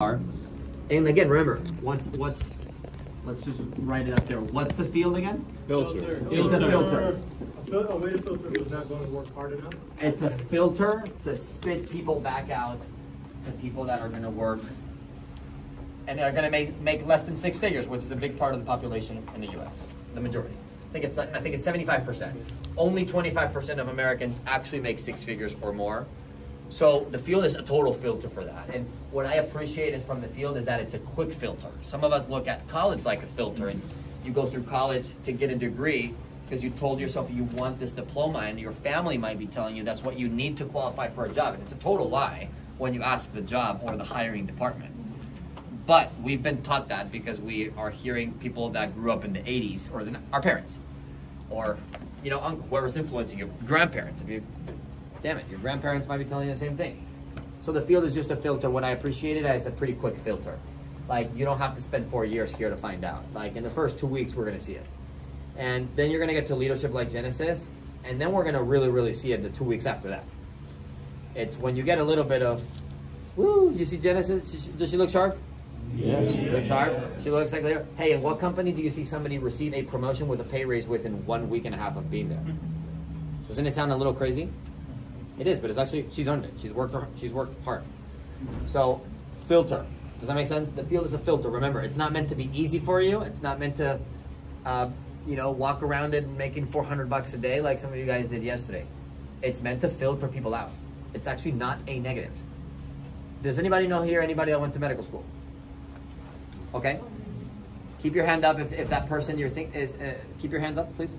are. And again, remember, what's what's let's just write it up there. What's the field again? Filter. It's a filter. A fil- a way to filter who's not going to work hard enough. It's a filter to spit people back out to people that are gonna work and are gonna make make less than six figures, which is a big part of the population in the US. The majority. I think it's I think it's seventy-five percent. Only twenty-five percent of Americans actually make six figures or more. So the field is a total filter for that. And what I appreciate from the field is that it's a quick filter. Some of us look at college like a filter and you go through college to get a degree because you told yourself you want this diploma and your family might be telling you that's what you need to qualify for a job. And it's a total lie when you ask the job or the hiring department. But we've been taught that because we are hearing people that grew up in the 80s or the, our parents or you know uncle whoever's influencing you grandparents if you damn it, your grandparents might be telling you the same thing. So the field is just a filter. What I appreciated is a pretty quick filter. Like you don't have to spend four years here to find out. Like in the first two weeks, we're gonna see it, and then you're gonna get to leadership like Genesis, and then we're gonna really, really see it the two weeks after that. It's when you get a little bit of, woo, you see Genesis. Does she look sharp? Yeah. She looks sharp. She looks like. Hey, in what company do you see somebody receive a promotion with a pay raise within one week and a half of being there? Doesn't it sound a little crazy? It is, but it's actually she's earned it. She's worked. her- She's worked hard. So, filter. Does that make sense? The field is a filter. Remember, it's not meant to be easy for you. It's not meant to, uh, you know, walk around it making 400 bucks a day like some of you guys did yesterday. It's meant to filter people out. It's actually not a negative. Does anybody know here anybody that went to medical school? Okay. Keep your hand up if, if that person you're think is. Uh, keep your hands up, please.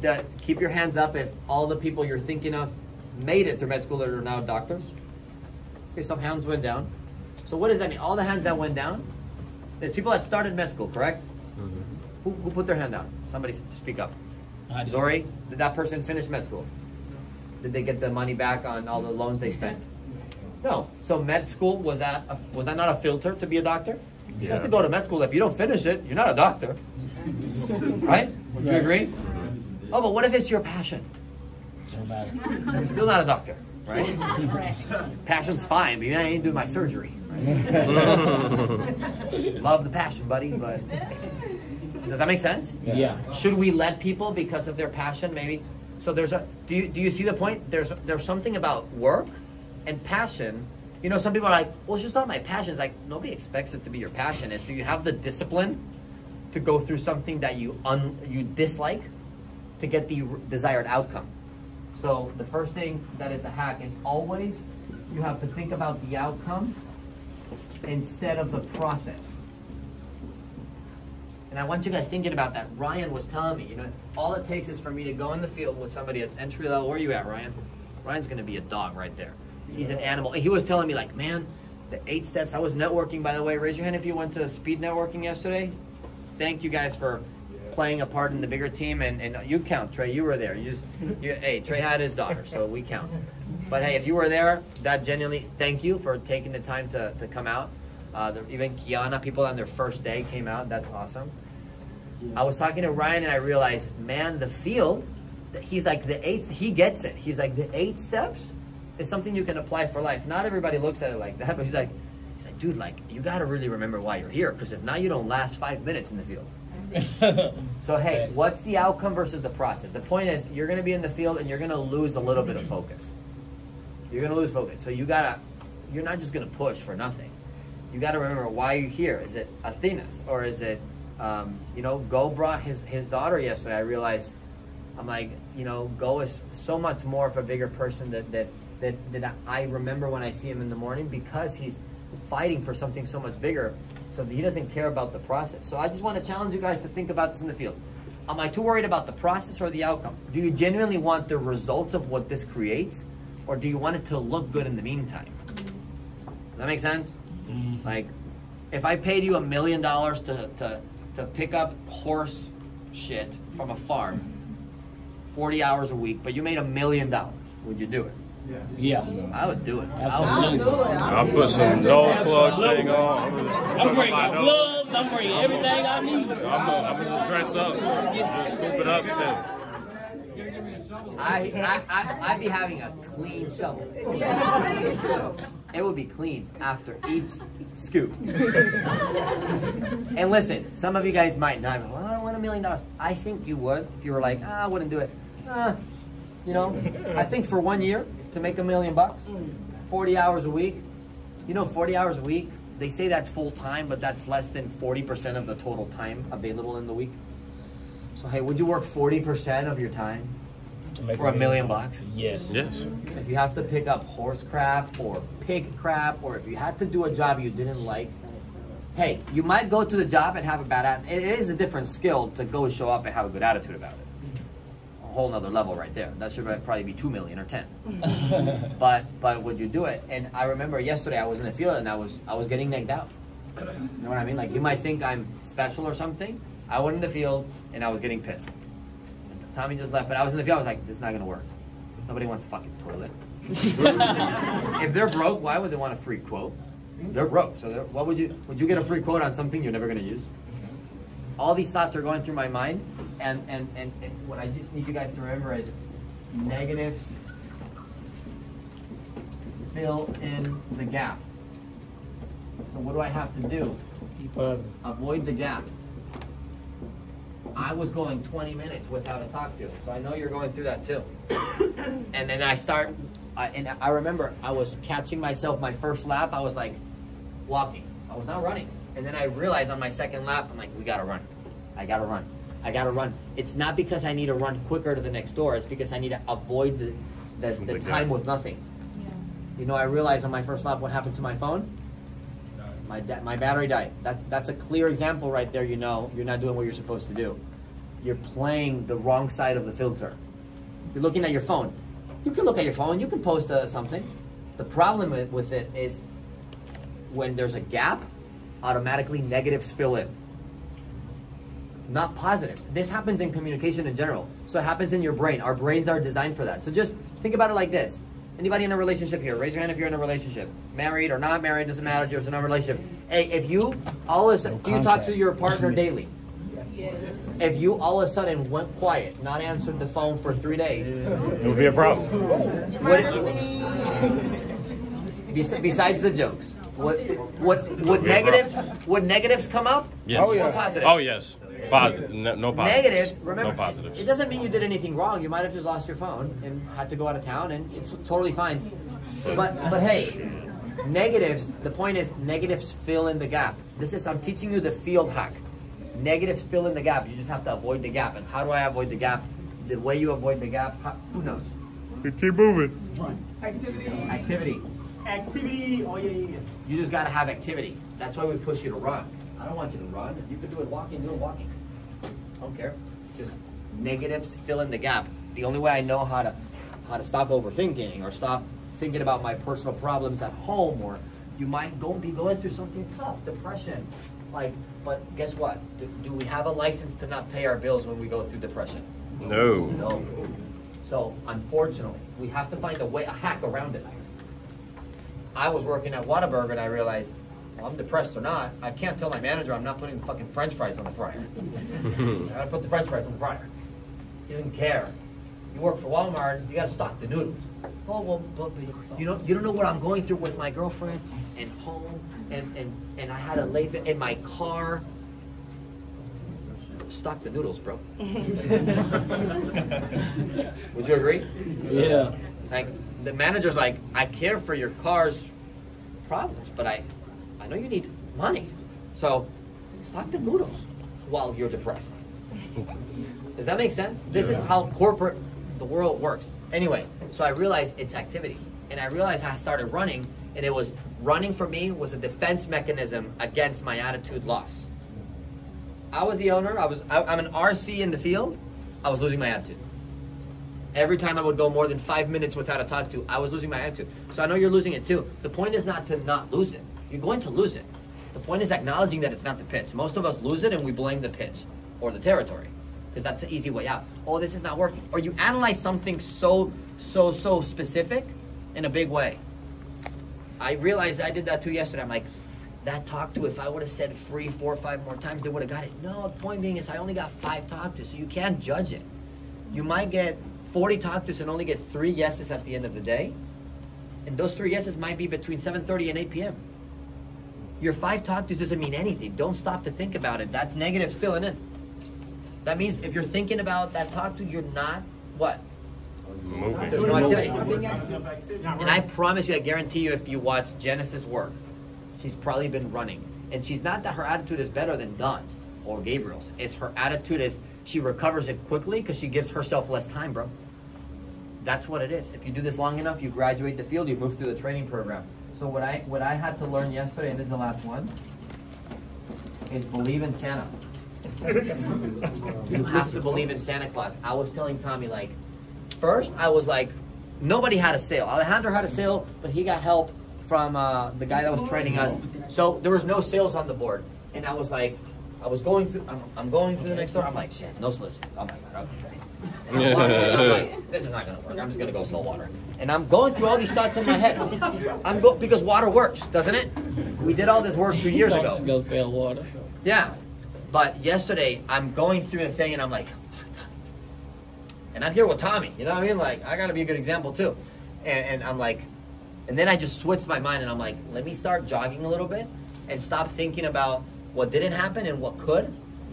That- keep your hands up if all the people you're thinking of made it through med school that are now doctors. Okay, some hands went down. So what does that mean? All the hands that went down, there's people that started med school, correct? Mm-hmm. Who, who put their hand down? Somebody speak up. I did. Zori, did that person finish med school? Did they get the money back on all the loans they spent? No. So med school was that a, was that not a filter to be a doctor? You have to go to med school. If you don't finish it, you're not a doctor, right? Would you agree? Oh, but what if it's your passion? So bad. You're still not a doctor, right? Passion's fine, but you ain't doing my surgery. right? Love the passion, buddy, but does that make sense? Yeah. Should we let people because of their passion, maybe? So there's a. Do you do you see the point? There's there's something about work and passion. You know, some people are like, well, it's just not my passion. It's like nobody expects it to be your passion. Is do you have the discipline to go through something that you un you dislike to get the r- desired outcome? So the first thing that is the hack is always you have to think about the outcome instead of the process. And I want you guys thinking about that. Ryan was telling me, you know, all it takes is for me to go in the field with somebody that's entry level. Where are you at, Ryan? Ryan's gonna be a dog right there. He's an animal. He was telling me like, man, the eight steps. I was networking, by the way. Raise your hand if you went to speed networking yesterday. Thank you guys for playing a part in the bigger team, and, and you count, Trey. You were there. You, just, you hey, Trey had his daughter, so we count. But hey, if you were there, that genuinely thank you for taking the time to, to come out. Uh, even Kiana, people on their first day came out. That's awesome. I was talking to Ryan and I realized, man, the field, he's like the eight, he gets it. He's like the eight steps is something you can apply for life. Not everybody looks at it like that, but he's like, he's like, dude, like you got to really remember why you're here because if not, you don't last five minutes in the field. So hey, what's the outcome versus the process? The point is, you're going to be in the field and you're going to lose a little bit of focus. You're going to lose focus. So you gotta, you're not just going to push for nothing. You got to remember why you're here. Is it Athena's or is it, um, you know, Go brought his his daughter yesterday. I realized, I'm like, you know, Go is so much more of a bigger person that that that that I remember when I see him in the morning because he's fighting for something so much bigger. So he doesn't care about the process. So I just want to challenge you guys to think about this in the field. Am I too worried about the process or the outcome? Do you genuinely want the results of what this creates, or do you want it to look good in the meantime? Does that make sense? Mm-hmm. Like, if I paid you a million dollars to to to pick up horse shit from a farm, forty hours a week, but you made a million dollars, would you do it? Yeah. I would do it. I would Absolutely. I put some nose plugs thing on. I'm I'm gonna, bringing I'm gloves. I'm bringing everything I need. I'm gonna, I'm gonna dress up, just scoop it up still. I, I, I, I'd be having a clean shovel. it would be clean after each scoop. and listen, some of you guys might not. Well, I don't want a million dollars. I think you would if you were like, ah, I wouldn't do it. Uh, you know, I think for one year to make a million bucks, 40 hours a week. You know, 40 hours a week. They say that's full time, but that's less than 40% of the total time available in the week. So hey, would you work 40% of your time To make for a million bucks? Yes. Yes. If you have to pick up horse crap or pig crap, or if you had to do a job you didn't like, hey, you might go to the job and have a bad attitude. It is a different skill to go show up and have a good attitude about it. A whole nother level right there. That should probably be two million or ten. Mm-hmm. but but would you do it? And I remember yesterday I was in the field and I was I was getting negged out. You know what I mean? Like you might think I'm special or something. I went in the field and I was getting pissed. Tommy just left, but I was in the field. I was like, this is not gonna work. Nobody wants a fucking toilet. if they're broke, why would they want a free quote? They're broke, so they're, what would you would you get a free quote on something you're never gonna use? All these thoughts are going through my mind, and and and, and what I just need you guys to remember is negatives fill in the gap. So what do I have to do? Avoid the gap. I was going 20 minutes without a talk to, so I know you're going through that too. and then I start, I, and I remember I was catching myself my first lap. I was like walking. I was not running, and then I realized on my second lap, I'm like, we gotta run. I gotta run. I gotta run. It's not because I need to run quicker to the next door. It's because I need to avoid the the, the The time gap. with nothing. You know, I realized on my first lap what happened to my phone. My, da- my battery died. That's that's a clear example right there. You know, you're not doing what you're supposed to do. You're playing the wrong side of the filter. You're looking at your phone. You can look at your phone. You can post uh, something. The problem with, with it is when there's a gap, automatically negatives fill in. Not positives. This happens in communication in general. So it happens in your brain. Our brains are designed for that. So just think about it like this. Anybody in a relationship here? Raise your hand if you're in a relationship. Married or not married, doesn't matter. Just in a relationship. Hey, if you all of a sudden, do you talk to your partner daily? Yes. If you all of a sudden went quiet, not answered the phone for three days, It would be a problem. bes- besides the jokes, would, would, would negatives would negatives come up? Yes. Oh, yeah. Or positives? Oh yes. Positive. No, no positives. Negatives. Remember, No positives. it doesn't mean you did anything wrong. You might have just lost your phone and had to go out of town, and it's totally fine. But but hey, negatives. The point is, negatives fill in the gap. This is I'm teaching you the field hack. Negatives fill in the gap. You just have to avoid the gap. And how do I avoid the gap? The way you avoid the gap, how, who knows? keep moving. Activity, Activity. Activity, oh yeah, yeah, yeah. You just gotta have activity. That's why we push you to run. I don't want you to run. If you could do it walking, do it walking. I don't care. Just negatives fill in the gap. The only way I know how to how to stop overthinking or stop thinking about my personal problems at home or you might go be going through something tough, depression. Like, but guess what? Do, do we have a license to not pay our bills when we go through depression? No. No. So unfortunately, we have to find a way, a hack around it. I was working at Whataburger and I realized, well, I'm depressed or not, I can't tell my manager I'm not putting fucking French fries on the fryer. I gotta put the French fries on the fryer. He doesn't care. You work for Walmart, you gotta stock the noodles. Oh well, but, but you don't you don't know what I'm going through with my girlfriend and home and and and I had a late in my car. Stock the noodles, bro. Would you agree? Yeah. Like the manager's like, I care for your car's problems, but I, I know you need money, so stock the noodles while you're depressed. Does that make sense? This is how corporate the world works. Anyway, so I realized it's activity, and I realized I started running, and it was running for me was a defense mechanism against my attitude loss. I was the owner. I was. I, I'm an RC in the field. I was losing my attitude. Every time I would go more than five minutes without a talk to, I was losing my attitude. So I know you're losing it too. The point is not to not lose it. You're going to lose it. The point is acknowledging that it's not the pitch. Most of us lose it and we blame the pitch or the territory because that's the easy way out. Oh, this is not working. Or you analyze something so, so, so specific in a big way. I realized I did that too yesterday. I'm like, that talk to, if I would have said free four or five more times, they would have got it. No, the point being is I only got five talk to, so you can't judge it. You might get 40 talk tos and only get three yeses at the end of the day. And those three yeses might be between 7.30 and 8 p.m. Your five talk tos doesn't mean anything. Don't stop to think about it. That's negative filling in. That means if you're thinking about that talk to, you're not what? Moving. There's no activity. And I promise you, I guarantee you, if you watch Genesis work, she's probably been running. And she's not that her attitude is better than Don's or Gabriel's. It's her attitude is she recovers it quickly because she gives herself less time, bro. That's what it is. If you do this long enough, you graduate the field, you move through the training program. So what I what I had to learn yesterday, and this is the last one, is believe in Santa. You have to believe in Santa Claus. I was telling Tommy like, first I was like, nobody had a sale. Alejandro had a sale, but he got help from uh, the guy that was training us. So there was no sales on the board, and I was like, I was going through. I'm, I'm going through the next door. I'm like, shit, no soliciting. Oh my god. I'm walking, and I'm like, this is not gonna work. I'm just gonna go sell water. And I'm going through all these thoughts in my head. I'm go because water works, doesn't it? We did all this work two years ago. Go sell water. Yeah. But yesterday, I'm going through the thing and I'm like, and I'm here with Tommy. You know what I mean? Like, I gotta be a good example too. And, and I'm like, and then I just switched my mind and I'm like, let me start jogging a little bit and stop thinking about what didn't happen and what could.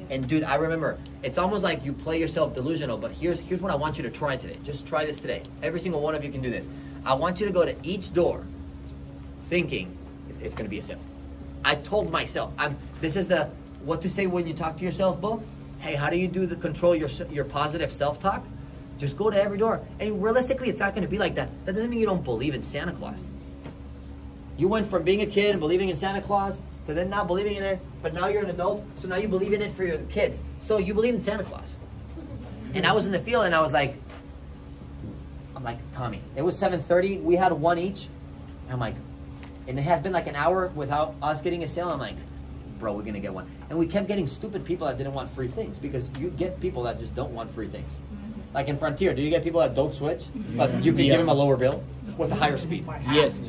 And dude, I remember it's almost like you play yourself delusional. But here's here's what I want you to try today. Just try this today. Every single one of you can do this. I want you to go to each door, thinking it's gonna be a sale. I told myself, I'm. This is the what to say when you talk to yourself, Bo. Hey, how do you do the control your your positive self talk? Just go to every door, and realistically, it's not going to be like that. That doesn't mean you don't believe in Santa Claus. You went from being a kid and believing in Santa Claus to then not believing in it, but now you're an adult, so now you believe in it for your kids. So you believe in Santa Claus. And I was in the field, and I was like, I'm like Tommy. It was 7:30. We had one each. I'm like, and it has been like an hour without us getting a sale. I'm like, bro, we're gonna get one. And we kept getting stupid people that didn't want free things because you get people that just don't want free things. Like in Frontier, do you get people that don't switch, but you can Yeah. give them a lower bill with a higher speed? Yes.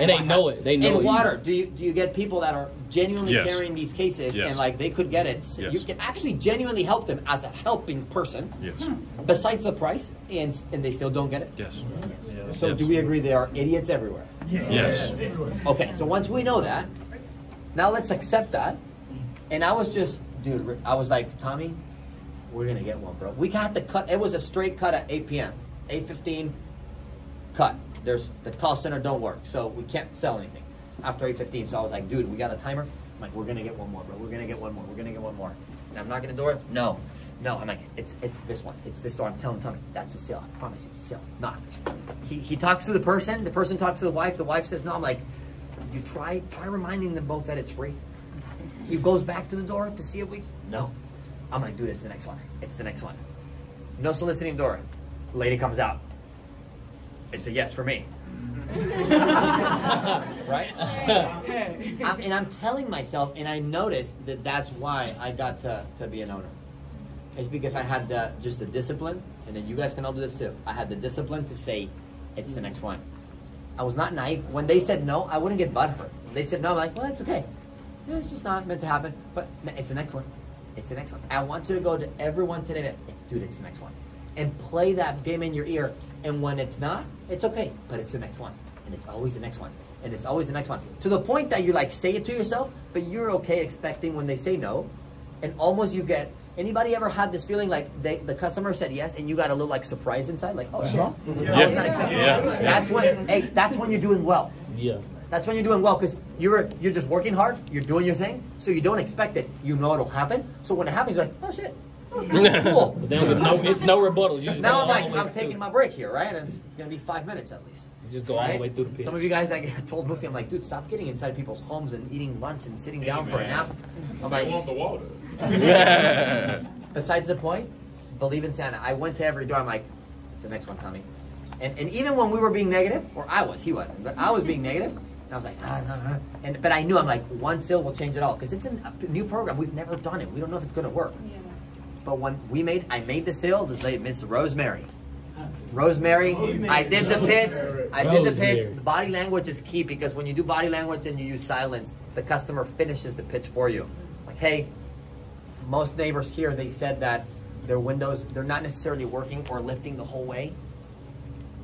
And they know it. They know In it. water, do you do you get people that are genuinely Yes. carrying these cases Yes. and like they could get it? s- Yes. You can actually genuinely help them as a helping person, Yes. Hmm. besides the price, and and they still don't get it. Yes. So Yes. do we agree there are idiots everywhere? Yes. Okay, so once we know that, now let's accept that. And I was just, dude, I was like, Tommy, we're gonna get one, bro. We got the cut. It was a straight cut at 8 p.m. 8:15, cut. There's the call center don't work, so we can't sell anything after 8:15. So I was like, dude, we got a timer. I'm like, we're gonna get one more, bro. We're gonna get one more. We're gonna get one more. And I'm knocking the door. No, no. I'm like, it's it's this one. It's this door. I'm telling Tommy, that's a sale. I promise you, it's a sale. Knock. He he talks to the person. The person talks to the wife. The wife says no. I'm like, you try try reminding them both that it's free. He goes back to the door to see if we. No. I'm like, dude, it's the next one. It's the next one. No soliciting door. Lady comes out. It's a yes for me. right? I'm, and I'm telling myself, and I noticed that that's why I got to, to be an owner. It's because I had the just the discipline, and then you guys can all do this too. I had the discipline to say, it's the next one. I was not naive. When they said no, I wouldn't get butthurt. When they said no, I'm like, well, that's okay. Yeah, it's just not meant to happen. But it's the next one. It's the next one. I want you to go to everyone today, dude, it's the next one. And play that game in your ear. And when it's not, it's okay. But it's the next one. And it's always the next one. And it's always the next one. To the point that you like say it to yourself, but you're okay expecting when they say no. And almost you get anybody ever had this feeling like they, the customer said yes and you got a little like surprised inside, like, oh shit. I was not expecting Yeah. that. That's when hey, that's when you're doing well. Yeah. That's when you're doing well because you're you're just working hard. You're doing your thing, so you don't expect it. You know it'll happen. So when it happens, you're like, oh shit, oh, cool. But then with no, it's no rebuttal. You just Now I'm like, I'm through. taking my break here, right? And it's gonna be five minutes at least. You just go all the way through the pitch. Some of you guys that get told Mufi, I'm like, dude, stop getting inside people's homes and eating lunch and sitting down for a nap. I'm I like, want the water. yeah. besides the point, believe in Santa. I went to every door. I'm like, it's the next one coming. And, and even when we were being negative, or I was, he wasn't, but I was being negative, and I was like, ah, ah, ah. and but I knew I'm like, one sale will change it all because it's a new program. We've never done it. We don't know if it's going to work. But when we made, I made the sale. This lady, Miss Rosemary. Rosemary, I did the pitch. I did the pitch. Rosemary. Body language is key because when you do body language and you use silence, the customer finishes the pitch for you. Like, hey, most neighbors here, they said that their windows, they're not necessarily working or lifting the whole way.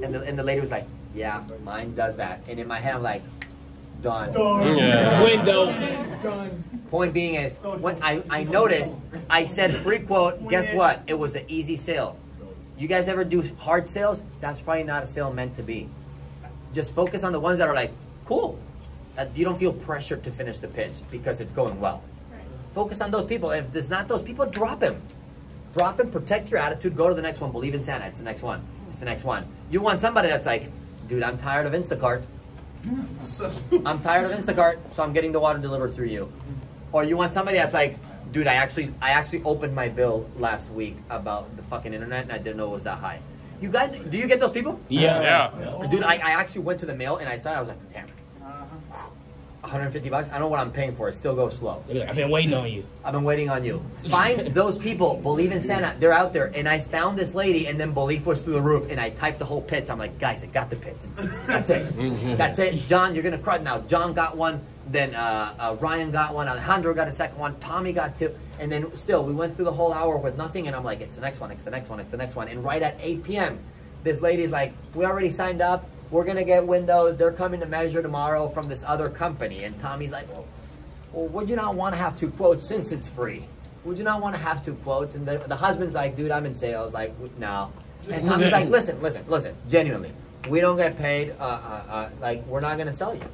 And the, and the lady was like, Yeah, mine does that. And in my head, I'm like, done. Yeah. Window. Done. Point being is, when I, I noticed, I said free quote, guess what? It was an easy sale. You guys ever do hard sales? That's probably not a sale meant to be. Just focus on the ones that are like, cool. That you don't feel pressured to finish the pitch because it's going well. Focus on those people. If there's not those people, drop him. Drop him, protect your attitude, go to the next one. Believe in Santa. It's the next one. It's the next one. You want somebody that's like, dude, I'm tired of Instacart. I'm tired of Instacart, so I'm getting the water delivered through you. Or you want somebody that's like, dude, I actually I actually opened my bill last week about the fucking internet and I didn't know it was that high. You guys, do you get those people? Yeah. Yeah. Dude, I, I actually went to the mail and I saw it. I was like, damn, 150 bucks. I don't know what I'm paying for. It still goes slow. Like, I've been waiting on you. I've been waiting on you. Find those people. Believe in Santa. They're out there. And I found this lady, and then belief was through the roof. And I typed the whole pitch. I'm like, guys, I got the pitch. It's- it's- that's it. That's it. John, you're gonna cry now. John got one. Then uh, uh, Ryan got one. Alejandro got a second one. Tommy got two. And then still, we went through the whole hour with nothing. And I'm like, it's the next one. It's the next one. It's the next one. And right at 8 p.m., this lady's like, we already signed up. We're gonna get windows. They're coming to measure tomorrow from this other company. And Tommy's like, well, well, would you not want to have two quotes since it's free? Would you not want to have two quotes? And the, the husband's like, dude, I'm in sales. Like, no. And Tommy's like, listen, listen, listen. Genuinely, we don't get paid. Uh, uh, uh, like, we're not gonna sell you.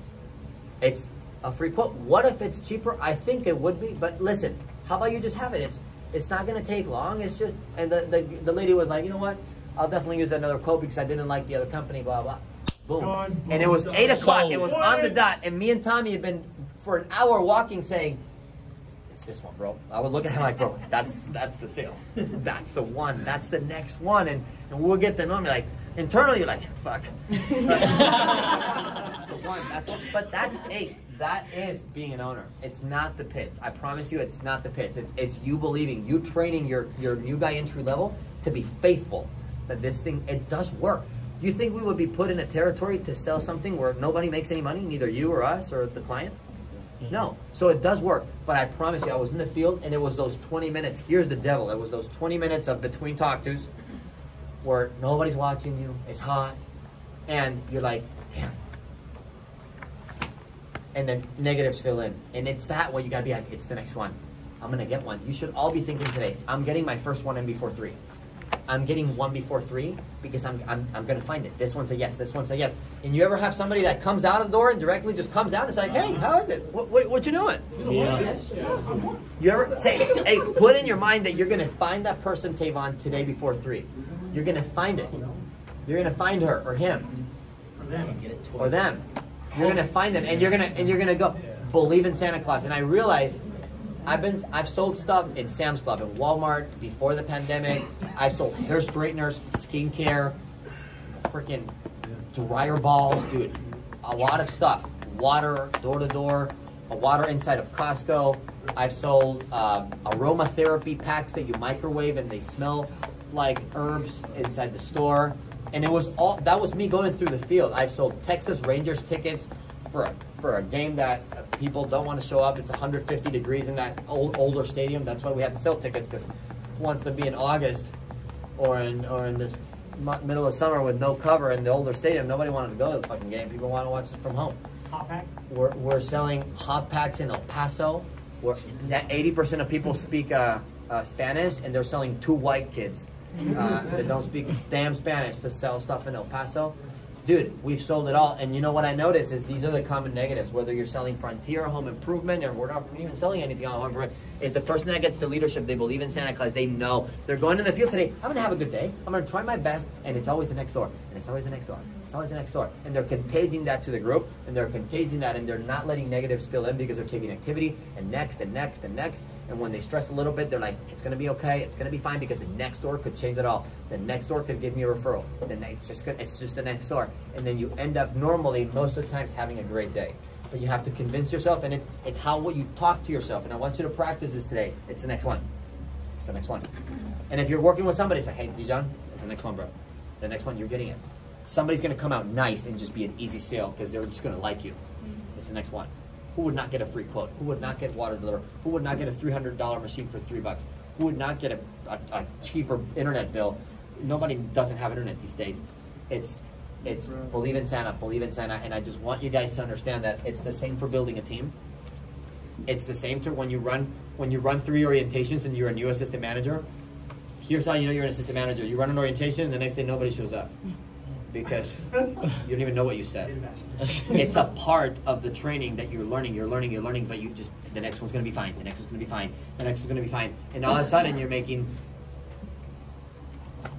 It's a free quote. What if it's cheaper? I think it would be. But listen, how about you just have it? It's it's not gonna take long. It's just. And the the, the lady was like, you know what? I'll definitely use another quote because I didn't like the other company. Blah blah. Boom. And it was eight o'clock. Sold. It was on the dot. And me and Tommy had been for an hour walking, saying, "It's this one, bro." I would look at him like, "Bro, that's that's the sale. That's the one. That's the next one." And, and we'll get to know me like internally, you're like, "Fuck." that's the one. That's what, but that's eight. That is being an owner. It's not the pitch. I promise you, it's not the pitch. It's it's you believing, you training your your new guy entry level to be faithful. That this thing it does work. You think we would be put in a territory to sell something where nobody makes any money, neither you or us or the client? Mm-hmm. No. So it does work. But I promise you, I was in the field and it was those 20 minutes. Here's the devil. It was those 20 minutes of between talk tos where nobody's watching you. It's hot. And you're like, damn. And then negatives fill in. And it's that way you gotta be like, it's the next one. I'm gonna get one. You should all be thinking today, I'm getting my first one in before three. I'm getting one before three because I'm, I'm, I'm gonna find it. This one's a yes, this one's a yes. And you ever have somebody that comes out of the door and directly just comes out and is like, hey, how is it? What, what, what you doing? Yeah. You ever say, hey, put in your mind that you're gonna find that person, Tavon, today before three. You're gonna find it. You're gonna find her or him or them. You're gonna find them and you're gonna and you're gonna go believe in Santa Claus. And I realized I've been I've sold stuff in Sam's Club and Walmart before the pandemic. I've sold hair straighteners, skincare, freaking dryer balls, dude. A lot of stuff. Water door to door, a water inside of Costco. I've sold um, aromatherapy packs that you microwave and they smell like herbs inside the store. And it was all that was me going through the field. I've sold Texas Rangers tickets for a, for a game that people don't want to show up. It's 150 degrees in that old older stadium. That's why we had to sell tickets because who wants to be in August or in or in this middle of summer with no cover in the older stadium? Nobody wanted to go to the fucking game. People want to watch it from home. Hot packs. We're, we're selling hot packs in El Paso. Where that 80% of people speak uh, uh, Spanish, and they're selling two white kids uh, that don't speak damn Spanish to sell stuff in El Paso. Dude, we've sold it all, and you know what I notice is these are the common negatives. Whether you're selling Frontier Home Improvement, or we're not even selling anything on Home Improvement, is the person that gets the leadership. They believe in Santa Claus. They know they're going to the field today. I'm gonna have a good day. I'm gonna try my best, and it's always the next door, and it's always the next door. It's always the next door, and they're contaging that to the group, and they're contaging that, and they're not letting negatives fill in because they're taking activity and next and next and next. And when they stress a little bit, they're like, it's gonna be okay. It's gonna be fine because the next door could change it all. The next door could give me a referral. The next, it's just it's just the next door, and then you end up normally most of the times having a great day. But you have to convince yourself, and it's it's how what you talk to yourself. And I want you to practice this today. It's the next one. It's the next one. And if you're working with somebody, it's like, hey, Dijon, it's the next one, bro. The next one, you're getting it. Somebody's gonna come out nice and just be an easy sale because they're just gonna like you. Mm-hmm. It's the next one. Who would not get a free quote? Who would not get water delivered? Who would not get a three hundred dollar machine for three bucks? Who would not get a, a, a cheaper internet bill? Nobody doesn't have internet these days. It's It's believe in Santa, believe in Santa, and I just want you guys to understand that it's the same for building a team. It's the same to when you run when you run three orientations and you're a new assistant manager. Here's how you know you're an assistant manager. You run an orientation, and the next day nobody shows up because you don't even know what you said. It's a part of the training that you're learning. You're learning. You're learning, but you just the next one's gonna be fine. The next one's gonna be fine. The next one's gonna be fine, and all of a sudden you're making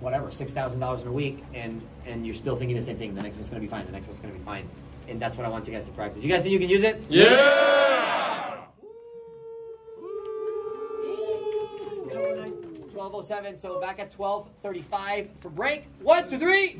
whatever six thousand dollars in a week, and and you're still thinking the same thing. The next one's gonna be fine. The next one's gonna be fine, and that's what I want you guys to practice. You guys think you can use it? Yeah! Twelve oh seven. So back at twelve thirty-five for break. One, two, three.